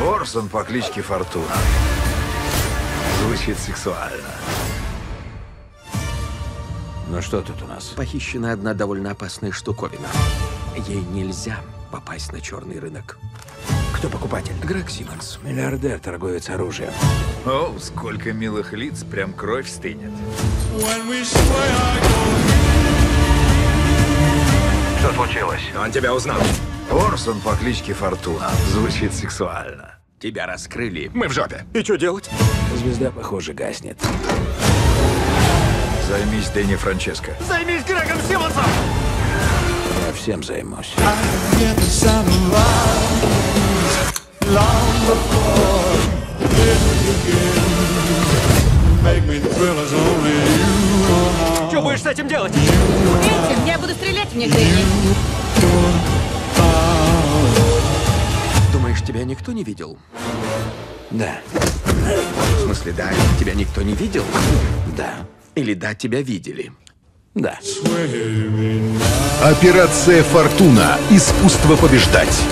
Орсон по кличке Фортуна. Звучит сексуально. Ну что тут у нас? Похищена одна довольно опасная штуковина. Ей нельзя попасть на черный рынок. Кто покупатель? Грег Симмонс. Миллиардер, торговец оружием. О, сколько милых лиц, прям кровь стынет. Что случилось? Он тебя узнал. Орсон по кличке Фортуна. Звучит сексуально. Тебя раскрыли. Мы в жопе. И что делать? Звезда, похоже, гаснет. Займись Дэнни Франческо. Займись Грегом Симмонсом! Я всем займусь. Что будешь с этим делать? Этим я буду стрелять в них, Дэнни. Тебя никто не видел? Да, В смысле, да, тебя никто не видел? да, Или да, тебя видели? да. Операция «Фортуна. Искусство побеждать».